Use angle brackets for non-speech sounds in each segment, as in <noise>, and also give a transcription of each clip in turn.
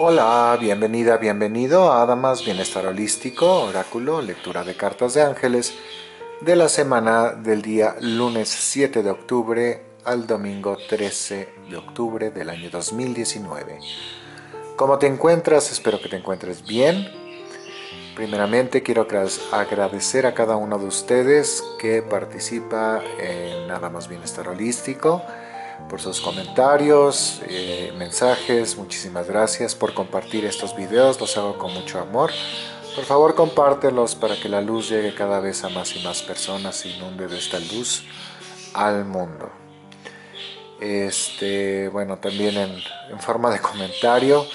Hola, bienvenida, bienvenido a Adamas Bienestar Holístico, Oráculo, lectura de cartas de ángeles de la semana del día lunes 7 de octubre al domingo 13 de octubre del año 2019. ¿Cómo te encuentras? Espero que te encuentres bien. Primeramente quiero agradecer a cada uno de ustedes que participa en Nada más Bienestar Holístico por sus comentarios, eh, mensajes, muchísimas gracias por compartir estos videos, los hago con mucho amor. Por favor compártelos para que la luz llegue cada vez a más y más personas y inunde de esta luz al mundo. Este, bueno, también en, en forma de comentario,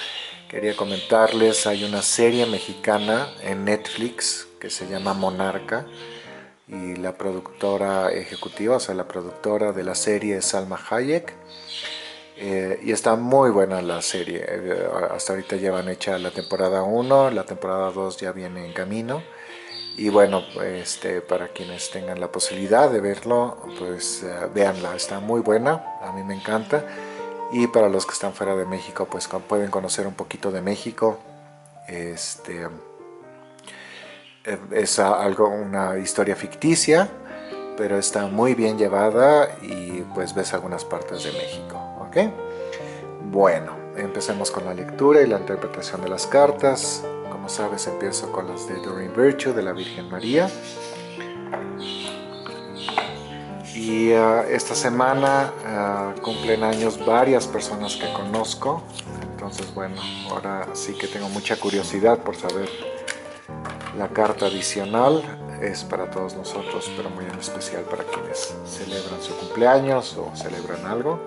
quería comentarles, hay una serie mexicana en Netflix que se llama Monarca y la productora ejecutiva, o sea, la productora de la serie Salma Hayek. Eh, y está muy buena la serie. Eh, hasta ahorita llevan hecha la temporada 1, la temporada 2 ya viene en camino. Y bueno, este, para quienes tengan la posibilidad de verlo, pues uh, véanla, está muy buena, a mí me encanta. Y para los que están fuera de México, pues pueden conocer un poquito de México. Este, eh, es algo, una historia ficticia, pero está muy bien llevada y pues ves algunas partes de México, ¿ok? Bueno, empecemos con la lectura y la interpretación de las cartas. Como sabes, empiezo con las de Doreen Virtue, de la Virgen María. Y uh, esta semana uh, cumplen años varias personas que conozco. Entonces, bueno, ahora sí que tengo mucha curiosidad por saber la carta adicional es para todos nosotros, pero muy en especial para quienes celebran su cumpleaños o celebran algo.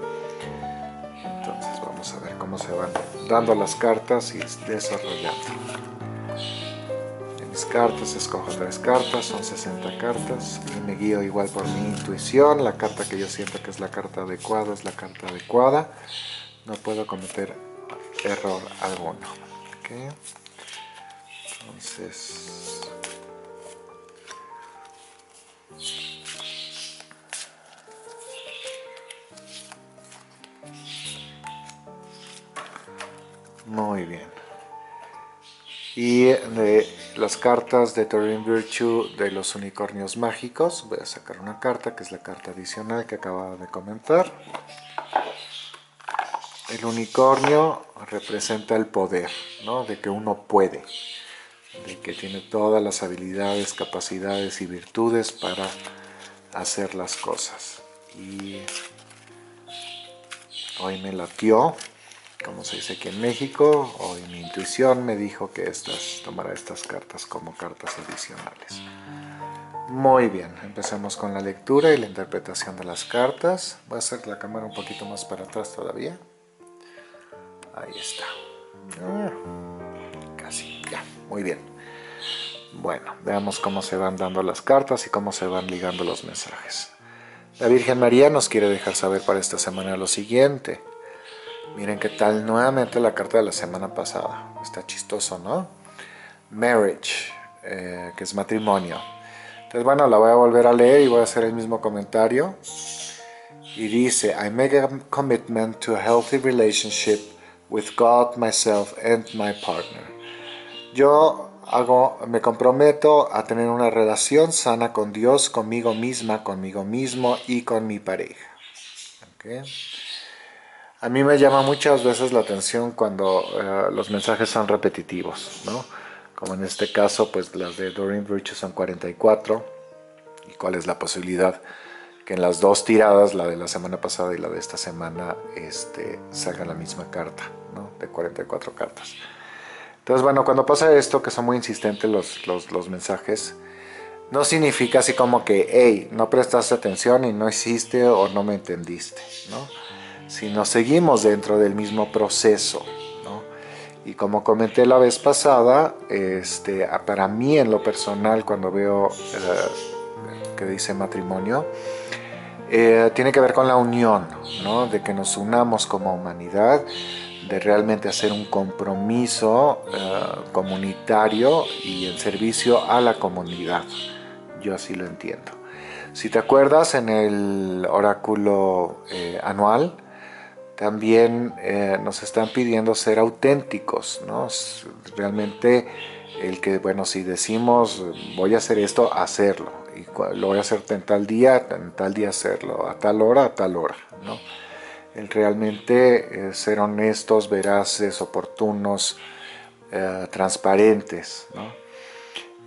Entonces vamos a ver cómo se van dando las cartas y desarrollando. En mis cartas escojo tres cartas, son 60 cartas y me guío igual por mi intuición. La carta que yo siento que es la carta adecuada es la carta adecuada. No puedo cometer error alguno. Entonces... Muy bien. Y de las cartas de Torin Virtue de los unicornios mágicos, voy a sacar una carta que es la carta adicional que acababa de comentar. El unicornio representa el poder, ¿no? de que uno puede de que tiene todas las habilidades, capacidades y virtudes para hacer las cosas. Y hoy me latió, como se dice aquí en México, hoy mi intuición me dijo que estas, tomará estas cartas como cartas adicionales. Muy bien, empecemos con la lectura y la interpretación de las cartas. Voy a hacer la cámara un poquito más para atrás todavía. Ahí está. Ah. Muy bien. Bueno, veamos cómo se van dando las cartas y cómo se van ligando los mensajes. La Virgen María nos quiere dejar saber para esta semana lo siguiente. Miren qué tal nuevamente la carta de la semana pasada. Está chistoso, ¿no? Marriage, eh, que es matrimonio. Entonces, bueno, la voy a volver a leer y voy a hacer el mismo comentario. Y dice, I make a commitment to a healthy relationship with God, myself and my partner. Yo hago, me comprometo a tener una relación sana con Dios, conmigo misma, conmigo mismo y con mi pareja. A mí me llama muchas veces la atención cuando eh, los mensajes son repetitivos, ¿no? Como en este caso, pues las de Doreen Virtue son 44. ¿Y cuál es la posibilidad? Que en las dos tiradas, la de la semana pasada y la de esta semana, este, salga la misma carta, ¿no? De 44 cartas. Entonces, bueno, cuando pasa esto, que son muy insistentes los, los, mensajes, no significa así como que, hey, no prestaste atención y no hiciste o no me entendiste, ¿no? Sino seguimos dentro del mismo proceso, ¿no? Y como comenté la vez pasada, este, para mí en lo personal, cuando veo eh, que dice matrimonio, eh, tiene que ver con la unión, ¿no? De que nos unamos como humanidad, de realmente hacer un compromiso eh, comunitario y en servicio a la comunidad. Yo así lo entiendo. Si te acuerdas, en el oráculo eh, anual también eh, nos están pidiendo ser auténticos, ¿no? Realmente el que, bueno, si decimos voy a hacer esto, hacerlo, y lo voy a hacer en tal día, en tal día hacerlo, a tal hora, a tal hora, ¿no? El realmente eh, ser honestos, veraces, oportunos, eh, transparentes, ¿no?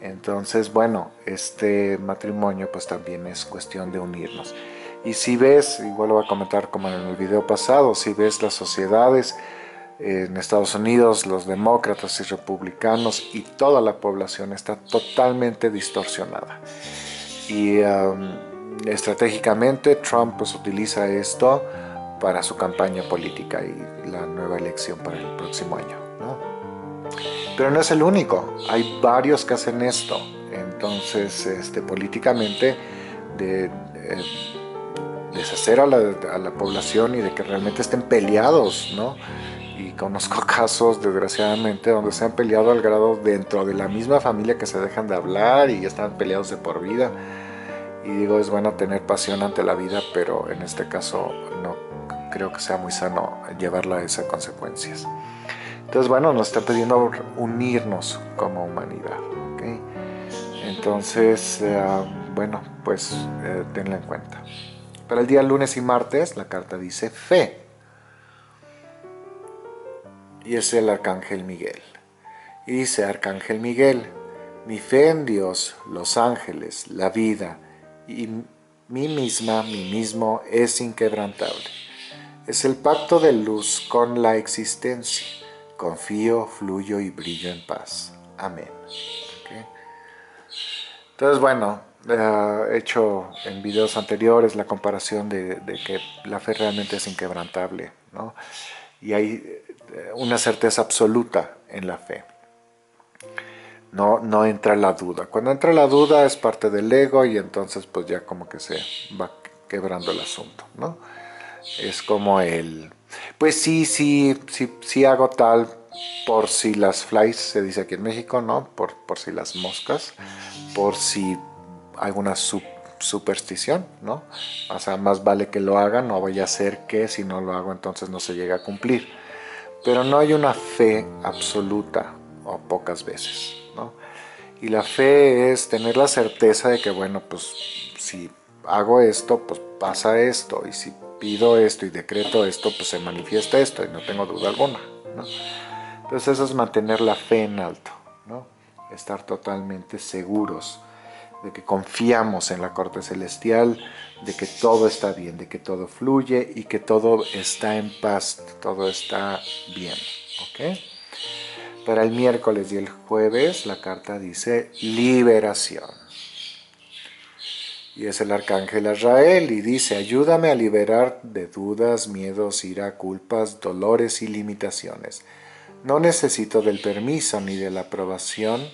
Entonces, bueno, este matrimonio pues también es cuestión de unirnos. Y si ves, igual lo voy a comentar como en el video pasado, si ves las sociedades en Estados Unidos, los demócratas y republicanos y toda la población está totalmente distorsionada. Y um, estratégicamente Trump pues utiliza esto para su campaña política y la nueva elección para el próximo año. Pero no es el único, hay varios que hacen esto. Entonces, este, políticamente, de, eh, deshacer a la, a la, población y de que realmente estén peleados, ¿no? Y conozco <laughs> casos, desgraciadamente, donde se han peleado al grado dentro de la misma familia que se dejan de hablar y están peleados de por vida. Y digo, es bueno tener pasión ante la vida, pero en este caso no creo que sea muy sano llevarla a esas consecuencias. Entonces, bueno, nos está pidiendo unirnos como humanidad. Entonces, eh, bueno, pues eh, tenla en cuenta. Para el día lunes y martes, la carta dice fe. Y es el arcángel Miguel. Y dice, arcángel Miguel, mi fe en Dios, los ángeles, la vida y mí misma, mí mismo, es inquebrantable. Es el pacto de luz con la existencia confío, fluyo y brillo en paz. Amén. Entonces, bueno, he hecho en videos anteriores la comparación de, que la fe realmente es inquebrantable, ¿no? Y hay eh, una certeza absoluta en la fe. No, no entra la duda. Cuando entra la duda es parte del ego y entonces pues ya como que se va quebrando el asunto, ¿no? Es como el, pues sí, sí, sí, sí hago tal por si las flies, se dice aquí en México, ¿no? Por, por si las moscas, por si alguna superstición, ¿no? O sea, más vale que lo haga, no vaya a ser que si no lo hago entonces no se llegue a cumplir. Pero no hay una fe absoluta, o pocas veces, ¿no? Y la fe es tener la certeza de que, bueno, pues si hago esto, pues pasa esto, y si pido esto y decreto esto, pues se manifiesta esto, y no tengo duda alguna, ¿no? Entonces eso es mantener la fe en alto, ¿no? estar totalmente seguros de que confiamos en la corte celestial, de que todo está bien, de que todo fluye y que todo está en paz, todo está bien. ¿ok? Para el miércoles y el jueves la carta dice liberación. Y es el arcángel Israel y dice, ayúdame a liberar de dudas, miedos, ira, culpas, dolores y limitaciones no necesito del permiso ni de la aprobación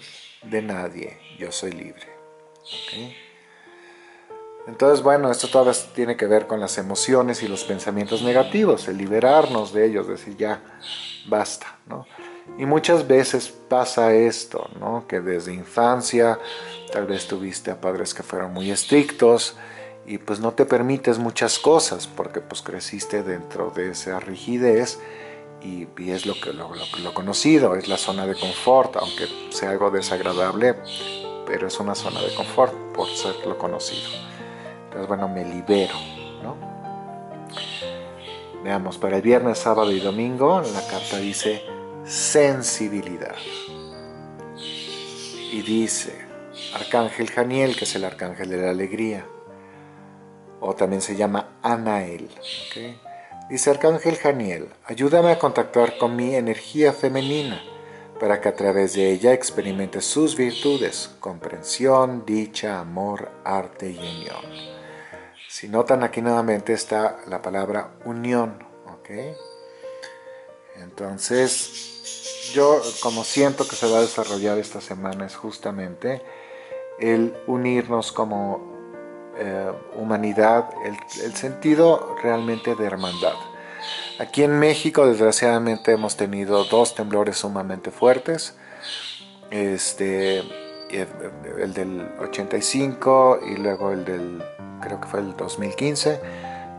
de nadie. Yo soy libre. Entonces, bueno, esto todo tiene que ver con las emociones y los pensamientos negativos, el liberarnos de ellos, decir ya, basta, ¿no? Y muchas veces pasa esto, ¿no? Que desde infancia tal vez tuviste a padres que fueron muy estrictos y pues no te permites muchas cosas porque pues creciste dentro de esa rigidez y, es lo, que, lo, lo, conocido, es la zona de confort, aunque sea algo desagradable, pero es una zona de confort por ser lo conocido. Entonces, bueno, me libero, ¿no? Veamos, para el viernes, sábado y domingo, la carta dice sensibilidad. Y dice, Arcángel Janiel, que es el arcángel de la alegría, o también se llama Anael. Dice Arcángel Janiel, ayúdame a contactar con mi energía femenina para que a través de ella experimente sus virtudes, comprensión, dicha, amor, arte y unión. Si notan aquí nuevamente está la palabra unión, ¿ok? Entonces, yo como siento que se va a desarrollar esta semana es justamente el unirnos como eh, humanidad, el, sentido realmente de hermandad. Aquí en México, desgraciadamente, hemos tenido dos temblores sumamente fuertes. Este, el del 85 y luego el del, creo que fue el 2015,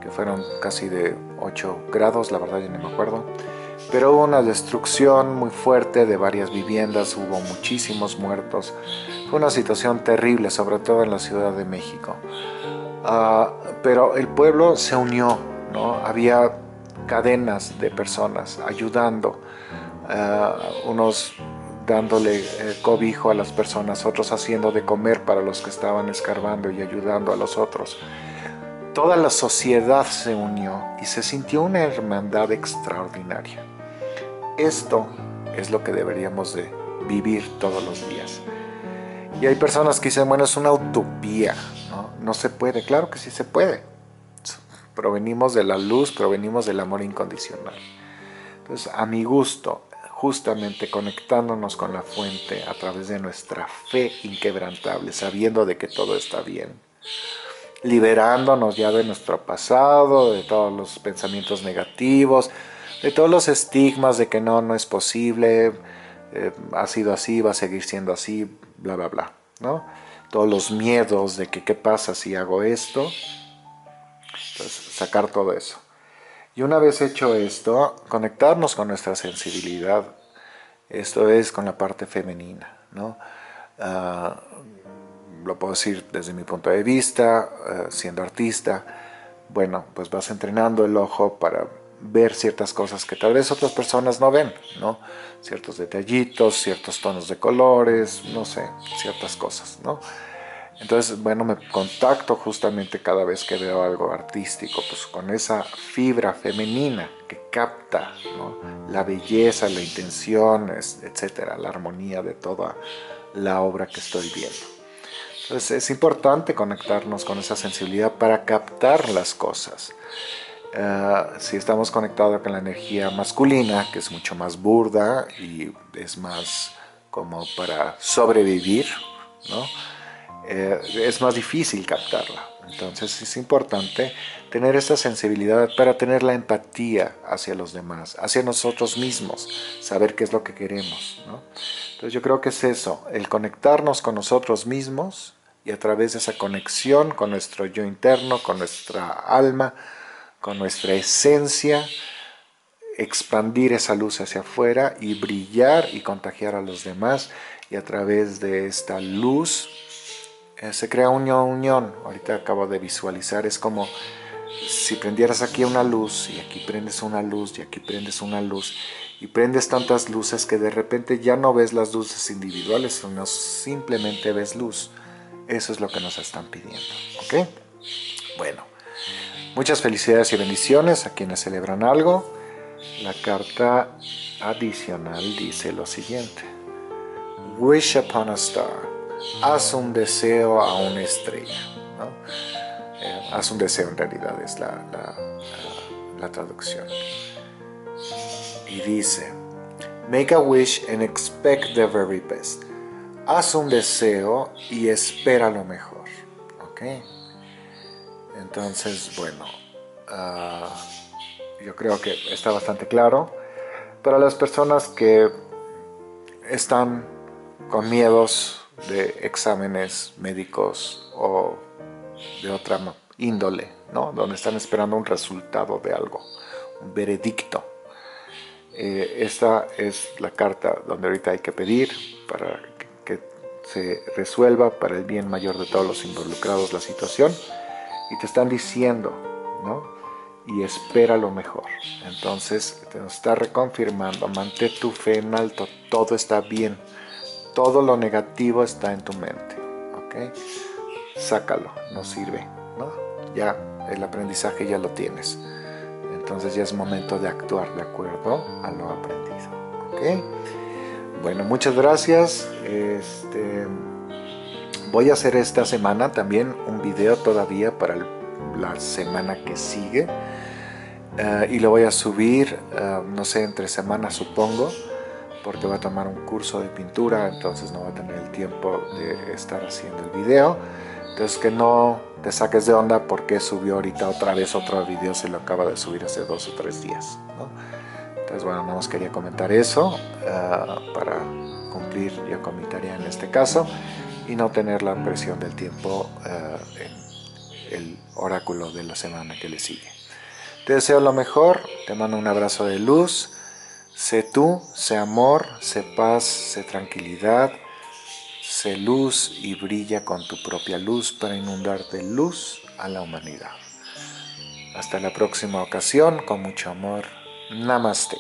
que fueron casi de 8 grados, la verdad ya no me acuerdo. Pero hubo una destrucción muy fuerte de varias viviendas, hubo muchísimos muertos. Fue una situación terrible, sobre todo en la Ciudad de México. Ah, pero el pueblo se unió, ¿no? Había cadenas de personas ayudando, ah, unos dándole eh, cobijo a las personas, otros haciendo de comer para los que estaban escarbando y ayudando a los otros. Toda la sociedad se unió y se sintió una hermandad extraordinaria. Esto es lo que deberíamos de vivir todos los días. Y hay personas que dicen, bueno, es una utopía, ¿no? No se puede. Claro que sí se puede. Provenimos de la luz, provenimos del amor incondicional. Entonces, a mi gusto, justamente conectándonos con la fuente a través de nuestra fe inquebrantable, sabiendo de que todo está bien, liberándonos ya de nuestro pasado, de todos los pensamientos negativos, de todos los estigmas de que no, no es posible, eh, ha sido así, va a seguir siendo así, bla, bla, bla, ¿no? Todos los miedos de que qué pasa si hago esto, entonces sacar todo eso. Y una vez hecho esto, conectarnos con nuestra sensibilidad, esto es con la parte femenina, ¿no? Ah, lo puedo decir desde mi punto de vista, ah, siendo artista, bueno, pues vas entrenando el ojo para ver ciertas cosas que tal vez otras personas no ven, ¿no? Ciertos detallitos, ciertos tonos de colores, no sé, ciertas cosas, ¿no? Entonces, bueno, me contacto justamente cada vez que veo algo artístico, pues con esa fibra femenina que capta la belleza, la intención, etcétera, la armonía de toda la obra que estoy viendo. Entonces, es importante conectarnos con esa sensibilidad para captar las cosas. Ah, si estamos conectados con la energía masculina, que es mucho más burda y es más como para sobrevivir, ¿no? Eh, es más difícil captarla. Entonces es importante tener esa sensibilidad para tener la empatía hacia los demás, hacia nosotros mismos, saber qué es lo que queremos. Entonces yo creo que es eso, el conectarnos con nosotros mismos y a través de esa conexión con nuestro yo interno, con nuestra alma, con nuestra esencia, expandir esa luz hacia afuera y brillar y contagiar a los demás y a través de esta luz eh, se crea unión, unión. Ahorita acabo de visualizar, es como si prendieras aquí una luz y aquí prendes una luz y aquí prendes una luz y prendes tantas luces que de repente ya no ves las luces individuales, sino simplemente ves luz. Eso es lo que nos están pidiendo. ¿Ok? Bueno, muchas felicidades y bendiciones a quienes celebran algo. La carta adicional dice lo siguiente. Wish upon a star haz un deseo a una estrella. Eh, haz un deseo en realidad es la, la, traducción. Y dice, make a wish and expect the very best. Haz un deseo y espera lo mejor. ¿Ok? Entonces, bueno, ah, yo creo que está bastante claro. Para las personas que están con miedos de exámenes médicos o de otra índole, ¿no? donde están esperando un resultado de algo, un veredicto. Eh, esta es la carta donde ahorita hay que pedir para que, se resuelva para el bien mayor de todos los involucrados la situación y te están diciendo, ¿no? Y espera lo mejor. Entonces te está reconfirmando, mantén tu fe en alto, todo está bien todo lo negativo está en tu mente, ¿ok? Sácalo, no sirve, ¿no? Ya el aprendizaje ya lo tienes. Entonces ya es momento de actuar de acuerdo a lo aprendido, ¿ok? Bueno, muchas gracias. Este, voy a hacer esta semana también un video todavía para la semana que sigue. Eh, y lo voy a subir, eh, no sé, entre semanas supongo porque va a tomar un curso de pintura, entonces no va a tener el tiempo de estar haciendo el video. Entonces que no te saques de onda porque subió ahorita otra vez otro video, se lo acaba de subir hace dos o tres días. Entonces bueno, nada más quería comentar eso ah, para cumplir yo con mi tarea en este caso y no tener la presión del tiempo ah, en el oráculo de la semana que le sigue. Te deseo lo mejor, te mando un abrazo de luz. Sé tú, sé amor, sé paz, sé tranquilidad, sé luz y brilla con tu propia luz para inundar de luz a la humanidad. Hasta la próxima ocasión, con mucho amor. Namaste.